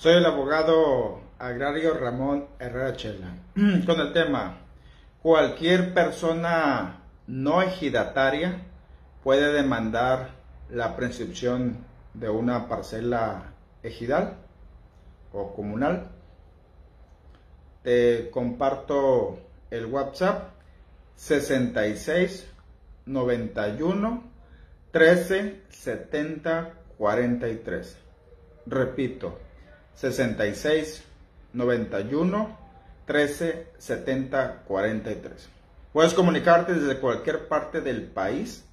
Soy el abogado agrario Ramón Herrera Chela con el tema cualquier persona no ejidataria puede demandar la prescripción de una parcela ejidal o comunal. Te comparto el WhatsApp 66 91 13 70 43. Repito, 66 91 13 70 43. Puedes comunicarte desde cualquier parte del país,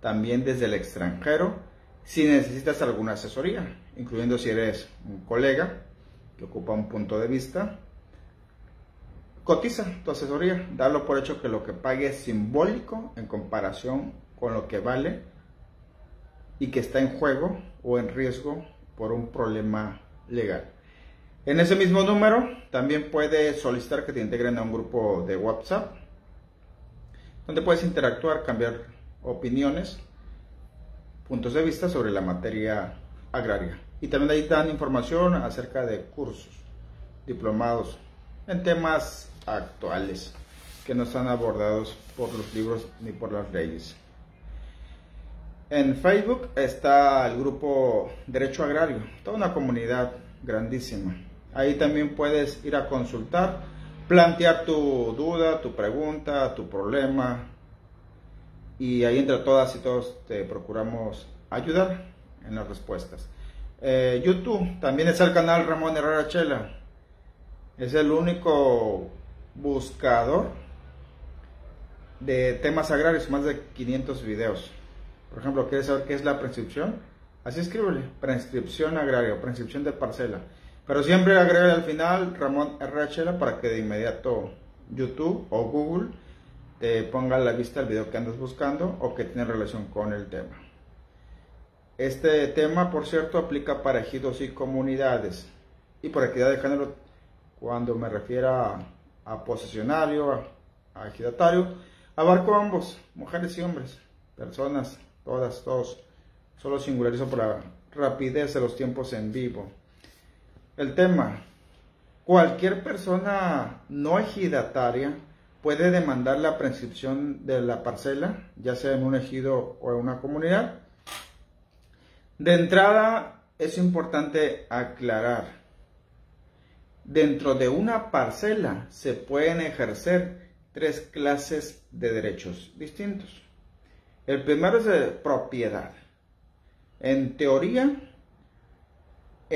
también desde el extranjero, si necesitas alguna asesoría, incluyendo si eres un colega que ocupa un punto de vista. Cotiza tu asesoría, dalo por hecho que lo que pague es simbólico en comparación con lo que vale y que está en juego o en riesgo por un problema legal. En ese mismo número también puedes solicitar que te integren a un grupo de WhatsApp donde puedes interactuar, cambiar opiniones, puntos de vista sobre la materia agraria. Y también ahí dan información acerca de cursos, diplomados en temas actuales que no están abordados por los libros ni por las leyes. En Facebook está el grupo Derecho Agrario, toda una comunidad grandísima. Ahí también puedes ir a consultar, plantear tu duda, tu pregunta, tu problema. Y ahí entre todas y todos te procuramos ayudar en las respuestas. Eh, YouTube también es el canal Ramón Herrera Chela. Es el único buscador de temas agrarios, más de 500 videos. Por ejemplo, ¿quieres saber qué es la prescripción? Así escríbele, prescripción agraria, prescripción de parcela. Pero siempre agrega al final Ramón Herrera para que de inmediato YouTube o Google te ponga a la vista el video que andas buscando o que tiene relación con el tema. Este tema, por cierto, aplica para ejidos y comunidades. Y por equidad de género, cuando me refiero a, posesionario, a, a ejidatario, abarco ambos, mujeres y hombres, personas, todas, todos. Solo singularizo por la rapidez de los tiempos en vivo. El tema. Cualquier persona no ejidataria puede demandar la prescripción de la parcela, ya sea en un ejido o en una comunidad. De entrada, es importante aclarar. Dentro de una parcela se pueden ejercer tres clases de derechos distintos. El primero es de propiedad. En teoría,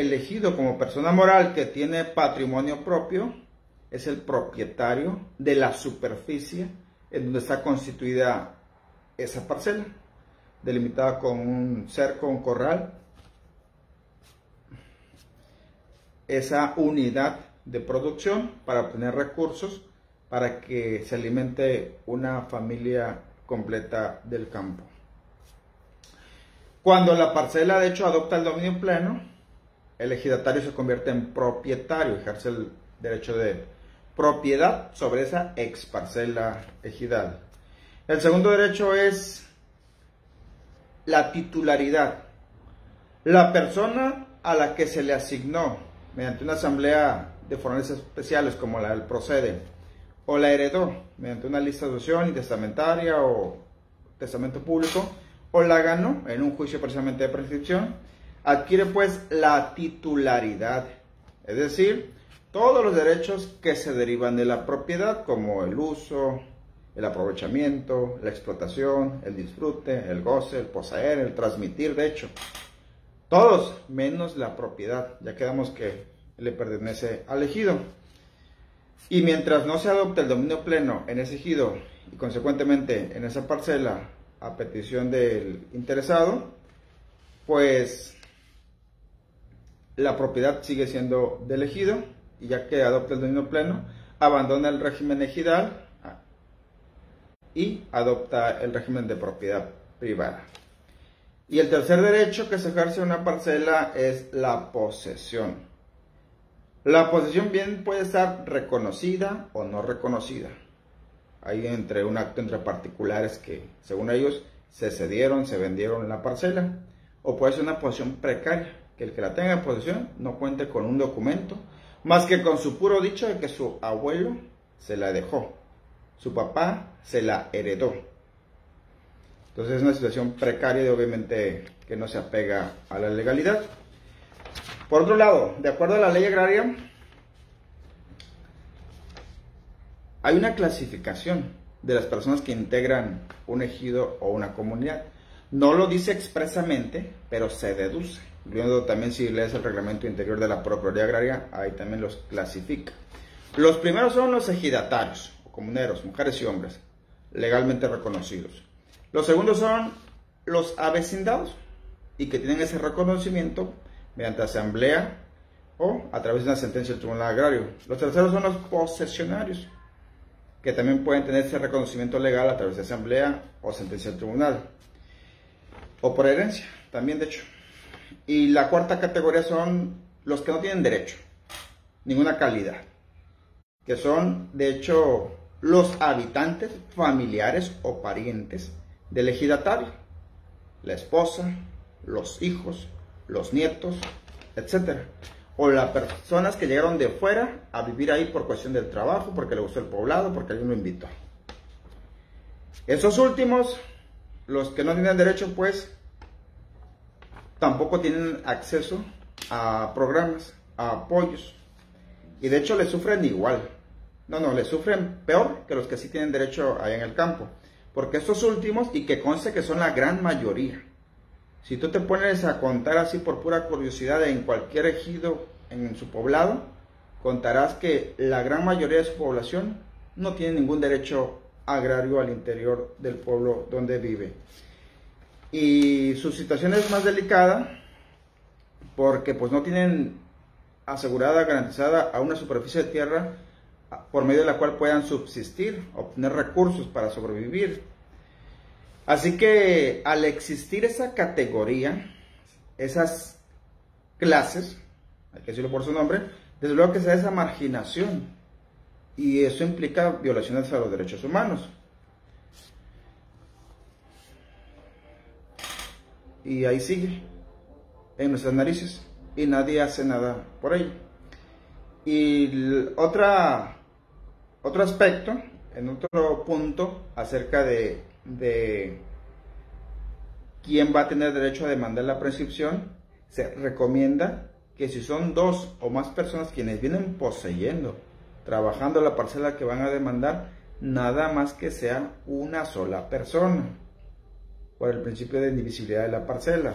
elegido como persona moral que tiene patrimonio propio es el propietario de la superficie en donde está constituida esa parcela, delimitada con un cerco, un corral. Esa unidad de producción para obtener recursos para que se alimente una familia completa del campo. Cuando la parcela de hecho adopta el dominio pleno, el ejidatario se convierte en propietario, ejerce el derecho de propiedad sobre esa ex parcela ejidal. El segundo derecho es la titularidad. La persona a la que se le asignó mediante una asamblea de forales especiales como la del procede o la heredó mediante una lista de adopción y testamentaria o testamento público o la ganó en un juicio precisamente de prescripción adquiere pues la titularidad, es decir, todos los derechos que se derivan de la propiedad, como el uso, el aprovechamiento, la explotación, el disfrute, el goce, el poseer, el transmitir, de hecho, todos menos la propiedad, ya quedamos que le pertenece al ejido. Y mientras no se adopte el dominio pleno en ese ejido y consecuentemente en esa parcela a petición del interesado, pues la propiedad sigue siendo del ejido y ya que adopta el dominio pleno, abandona el régimen ejidal y adopta el régimen de propiedad privada. Y el tercer derecho que se ejerce en una parcela es la posesión. La posesión bien puede estar reconocida o no reconocida. Hay entre un acto entre particulares que, según ellos, se cedieron, se vendieron la parcela, o puede ser una posesión precaria que el que la tenga en posesión no cuente con un documento, más que con su puro dicho de que su abuelo se la dejó, su papá se la heredó. Entonces es una situación precaria y obviamente que no se apega a la legalidad. Por otro lado, de acuerdo a la ley agraria, hay una clasificación de las personas que integran un ejido o una comunidad. No lo dice expresamente, pero se deduce. Luego también si lees el reglamento interior de la Procuraduría Agraria, ahí también los clasifica. Los primeros son los ejidatarios, comuneros, mujeres y hombres, legalmente reconocidos. Los segundos son los avecindados y que tienen ese reconocimiento mediante asamblea o a través de una sentencia del Tribunal Agrario. Los terceros son los posesionarios, que también pueden tener ese reconocimiento legal a través de asamblea o sentencia del tribunal. O por herencia, también de hecho. Y la cuarta categoría son los que no tienen derecho, ninguna calidad, que son de hecho los habitantes, familiares o parientes del ejidatario, la esposa, los hijos, los nietos, etc. O las personas que llegaron de fuera a vivir ahí por cuestión del trabajo, porque le gustó el poblado, porque alguien lo invitó. Esos últimos, los que no tienen derecho, pues tampoco tienen acceso a programas, a apoyos. Y de hecho le sufren igual. No, no, le sufren peor que los que sí tienen derecho ahí en el campo. Porque estos últimos, y que conste que son la gran mayoría, si tú te pones a contar así por pura curiosidad en cualquier ejido en su poblado, contarás que la gran mayoría de su población no tiene ningún derecho agrario al interior del pueblo donde vive. Y su situación es más delicada porque pues no tienen asegurada, garantizada a una superficie de tierra por medio de la cual puedan subsistir, obtener recursos para sobrevivir. Así que al existir esa categoría, esas clases, hay que decirlo por su nombre, desde luego que se da esa marginación y eso implica violaciones a los derechos humanos. Y ahí sigue, en nuestras narices, y nadie hace nada por ello. Y otra, otro aspecto, en otro punto, acerca de de quién va a tener derecho a demandar la prescripción, se recomienda que si son dos o más personas quienes vienen poseyendo, trabajando la parcela que van a demandar, nada más que sea una sola persona, por el principio de indivisibilidad de la parcela.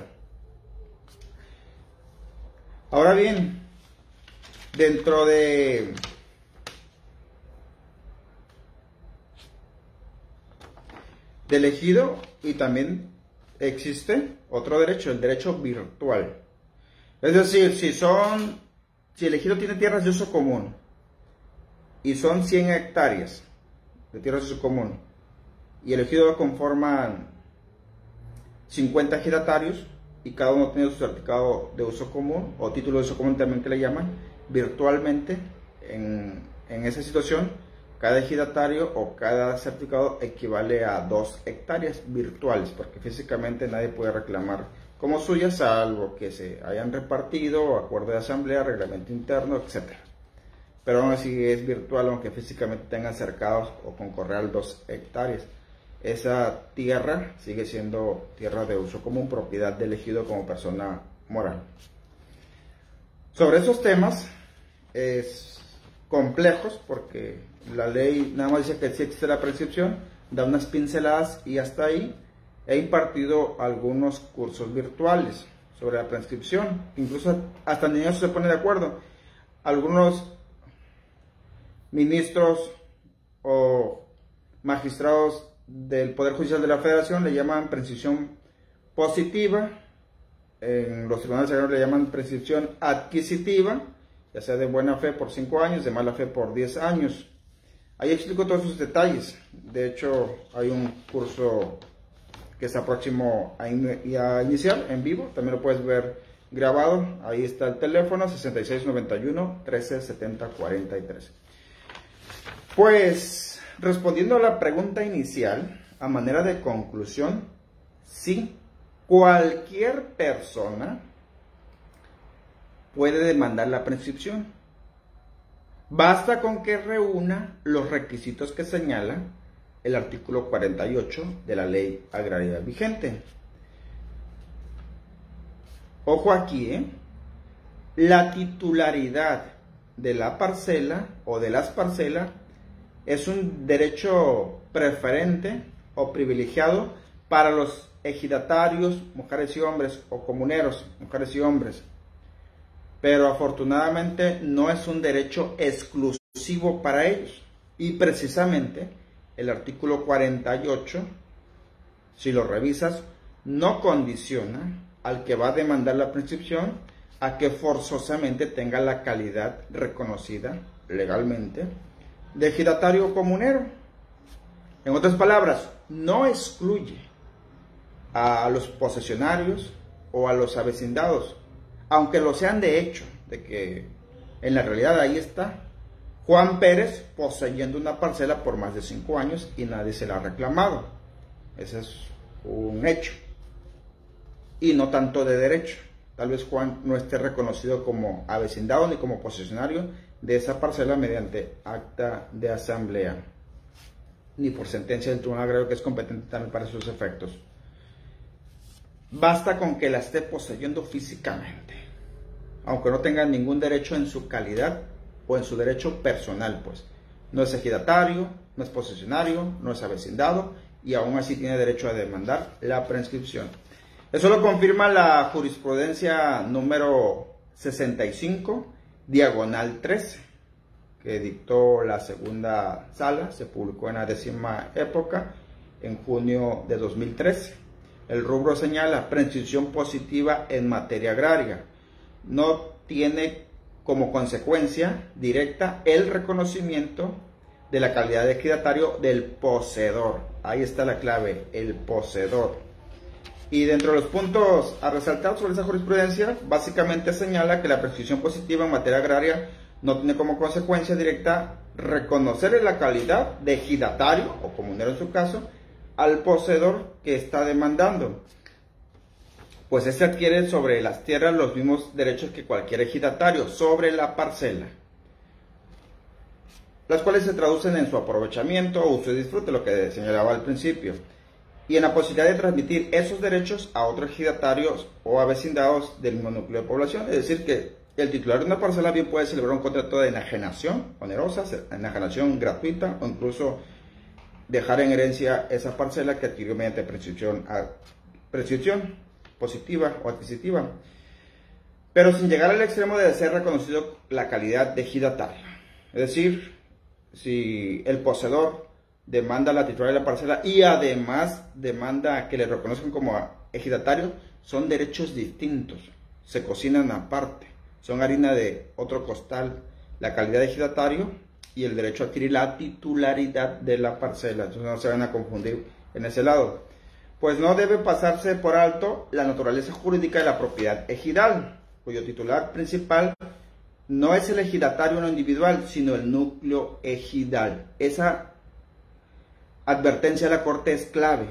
Ahora bien, dentro de elegido y también existe otro derecho, el derecho virtual. Es decir, si son, si el ejido tiene tierras de uso común y son 100 hectáreas de uso común y el ejido conforman 50 ejidatarios y cada uno tiene su certificado de uso común o título de uso común también que le llaman, virtualmente en, en esa situación cada ejidatario o cada certificado equivale a dos hectáreas virtuales, porque físicamente nadie puede reclamar como suyas salvo que se hayan repartido, acuerdo de asamblea, reglamento interno, etc. Pero aún así es virtual, aunque físicamente tengan cercados o con correal dos hectáreas. Esa tierra sigue siendo tierra de uso común, propiedad del ejido como persona moral. Sobre esos temas es complejos porque la ley nada más dice que sí existe la prescripción, da unas pinceladas y hasta ahí he impartido algunos cursos virtuales sobre la prescripción. Incluso hasta niños se pone de acuerdo. Algunos ministros o magistrados del Poder Judicial de la Federación le llaman prescripción positiva, en los tribunales le llaman prescripción adquisitiva, ya sea de buena fe por 5 años, de mala fe por 10 años. Ahí explico todos esos detalles. De hecho, hay un curso que está próximo a, iniciar en vivo. También lo puedes ver grabado. Ahí está el teléfono 6691 1370 43. Pues, respondiendo a la pregunta inicial, a manera de conclusión, sí, cualquier persona puede demandar la prescripción. Basta con que reúna los requisitos que señala el artículo 48 de la ley agraria vigente. Ojo aquí, ¿eh? La titularidad de la parcela o de las parcelas es un derecho preferente o privilegiado para los ejidatarios, mujeres y hombres, o comuneros, mujeres y hombres. Pero afortunadamente no es un derecho exclusivo para ellos. Y precisamente el artículo 48, si lo revisas, no condiciona al que va a demandar la prescripción a que forzosamente tenga la calidad reconocida legalmente de ejidatario comunero. En otras palabras, no excluye a los posesionarios o a los avecindados, aunque lo sean de hecho, de que en la realidad ahí está Juan Pérez poseyendo una parcela por más de cinco años y nadie se la ha reclamado. Ese es un hecho. Y no tanto de derecho. Tal vez Juan no esté reconocido como avecindado ni como posesionario de esa parcela mediante acta de asamblea, ni por sentencia del Tribunal Agrario que es competente también para sus efectos. Basta con que la esté poseyendo físicamente, aunque no tenga ningún derecho en su calidad o en su derecho personal, pues. No es ejidatario, no es posesionario, no es avecindado y aún así tiene derecho a demandar la prescripción. Eso lo confirma la jurisprudencia número 65, diagonal 13, que dictó la segunda sala, se publicó en la décima época, en junio de 2013. El rubro señala prescripción positiva en materia agraria. No tiene como consecuencia directa el reconocimiento de la calidad de equidatario del poseedor. Ahí está la clave, el poseedor. Y dentro de los puntos a resaltar sobre esa jurisprudencia, básicamente señala que la prescripción positiva en materia agraria no tiene como consecuencia directa reconocer la calidad de ejidatario, o comunero en su caso, al poseedor que está demandando. Pues ese adquiere sobre las tierras los mismos derechos que cualquier ejidatario sobre la parcela, las cuales se traducen en su aprovechamiento, uso y disfrute, lo que señalaba al principio y en la posibilidad de transmitir esos derechos a otros ejidatarios o a vecindados del mismo núcleo de población. Es decir, que el titular de una parcela bien puede celebrar un contrato de enajenación onerosa, enajenación gratuita o incluso dejar en herencia esa parcela que adquirió mediante prescripción, prescripción positiva o adquisitiva, pero sin llegar al extremo de ser reconocido la calidad de ejidatario. Es decir, si el poseedor demanda la titular de la parcela y además demanda que le reconozcan como ejidatario, son derechos distintos, se cocinan aparte, son harina de otro costal, la calidad de ejidatario y el derecho a adquirir la titularidad de la parcela, entonces no se van a confundir en ese lado. Pues no debe pasarse por alto la naturaleza jurídica de la propiedad ejidal, cuyo titular principal no es el ejidatario individual, sino el núcleo ejidal. Esa advertencia de la corte es clave.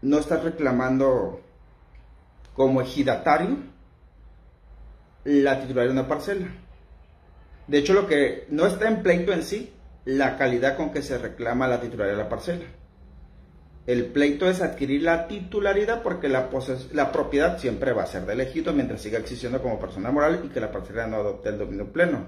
No estás reclamando como ejidatario la titularidad de una parcela. De hecho, lo que no está en pleito en sí, la calidad con que se reclama la titularidad de la parcela. El pleito es adquirir la titularidad porque la, la propiedad siempre va a ser del ejido mientras siga existiendo como persona moral y que la parcela no adopte el dominio pleno.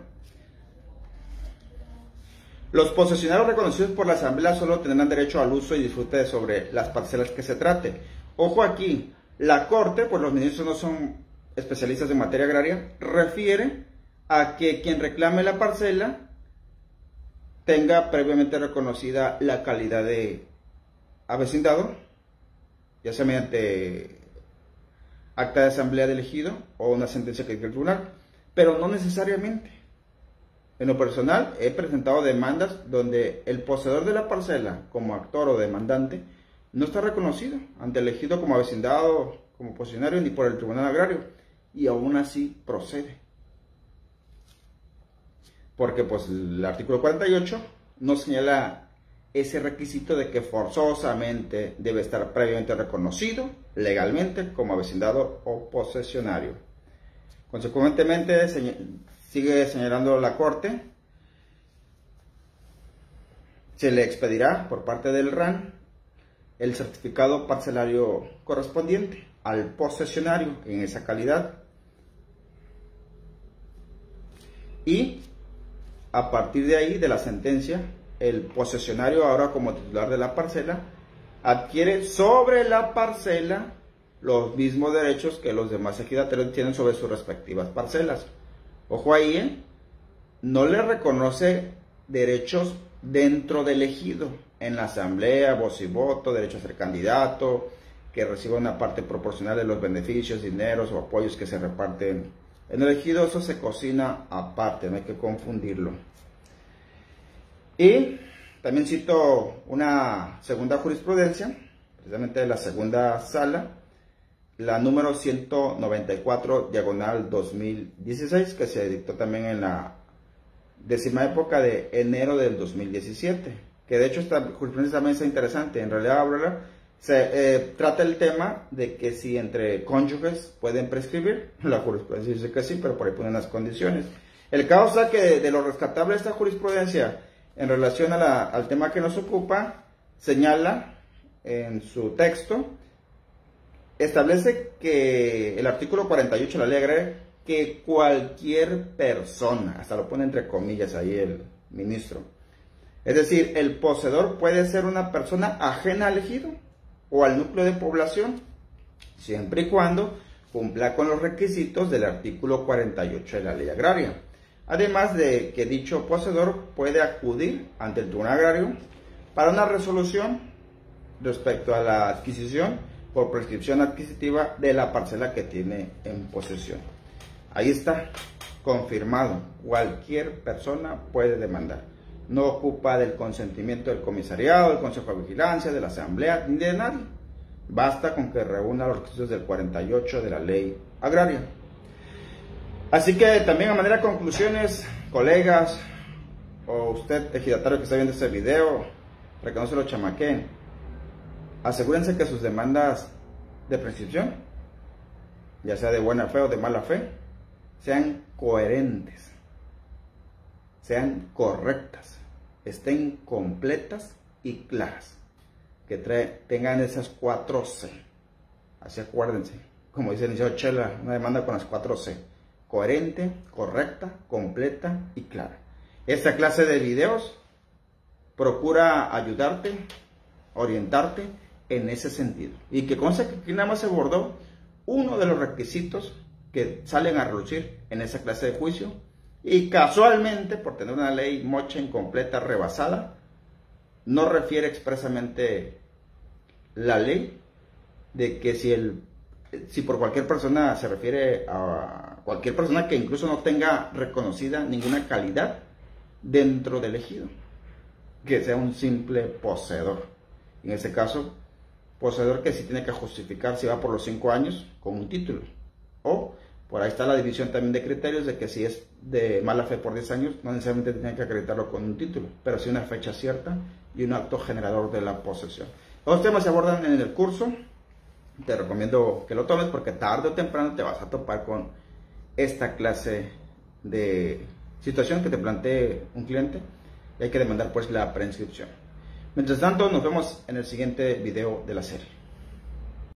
Los posesionarios reconocidos por la Asamblea solo tendrán derecho al uso y disfrute sobre las parcelas que se trate. Ojo aquí, la Corte, pues los ministros no son especialistas en materia agraria, refiere a que quien reclame la parcela tenga previamente reconocida la calidad de avecindado, ya sea mediante acta de asamblea de elegido o una sentencia que diga el tribunal, pero no necesariamente. En lo personal, he presentado demandas donde el poseedor de la parcela, como actor o demandante, no está reconocido ante el elegido como vecindado, como posicionario, ni por el Tribunal Agrario, y aún así procede. Porque pues el artículo 48 no señala ese requisito de que forzosamente debe estar previamente reconocido legalmente como vecindado o posesionario. Consecuentemente, sigue señalando la Corte, se le expedirá por parte del RAN el certificado parcelario correspondiente al posesionario en esa calidad y a partir de ahí, de la sentencia, el posesionario ahora como titular de la parcela adquiere sobre la parcela los mismos derechos que los demás ejidatarios tienen sobre sus respectivas parcelas. Ojo ahí, ¿eh? no le reconoce derechos dentro del ejido, en la asamblea, voz y voto, derecho a ser candidato, que reciba una parte proporcional de los beneficios, dineros o apoyos que se reparten en el ejido. Eso se cocina aparte, no hay que confundirlo. Y también cito una segunda jurisprudencia, precisamente de la segunda sala, la número 194, diagonal 2016, que se dictó también en la décima época de enero del 2017, que de hecho esta jurisprudencia también es interesante, en realidad se eh, trata el tema de que si entre cónyuges pueden prescribir, la jurisprudencia dice que sí, pero por ahí ponen las condiciones. El caso es que de lo rescatable de esta jurisprudencia en relación al tema que nos ocupa, señala en su texto, establece que el artículo 48 de la ley agraria que cualquier persona, hasta lo pone entre comillas ahí el ministro, es decir, el poseedor puede ser una persona ajena al ejido o al núcleo de población, siempre y cuando cumpla con los requisitos del artículo 48 de la ley agraria. Además de que dicho poseedor puede acudir ante el tribunal agrario para una resolución respecto a la adquisición por prescripción adquisitiva de la parcela que tiene en posesión. Ahí está, confirmado. Cualquier persona puede demandar. No ocupa del consentimiento del comisariado, del Consejo de Vigilancia, de la Asamblea, ni de nadie. Basta con que reúna los requisitos del 48 de la ley agraria. Así que también a manera de conclusiones, colegas, o usted, ejidatario que está viendo este video, reconoce lo chamaquén, asegúrense que sus demandas de prescripción, ya sea de buena fe o de mala fe, sean coherentes, sean correctas, estén completas y claras, que tengan esas cuatro C. Así acuérdense, como dice el licenciado Chela, una demanda con las cuatro C. Coherente, correcta, completa y clara. Esta clase de videos procura ayudarte, orientarte en ese sentido. Y que conste que aquí nada más se abordó uno de los requisitos que salen a relucir en esa clase de juicio y casualmente, por tener una ley mocha incompleta, rebasada, no refiere expresamente la ley de que si, el, si por cualquier persona se refiere a cualquier persona que incluso no tenga reconocida ninguna calidad dentro del ejido, que sea un simple poseedor. En ese caso, poseedor que sí tiene que justificar si va por los cinco años con un título o por ahí está la división también de criterios de que si es de mala fe por 10 años, no necesariamente tiene que acreditarlo con un título, pero sí una fecha cierta y un acto generador de la posesión. Los temas se abordan en el curso. Te recomiendo que lo tomes porque tarde o temprano te vas a topar con esta clase de situación que te plantee un cliente y hay que demandar pues la preinscripción. Mientras tanto, nos vemos en el siguiente video de la serie.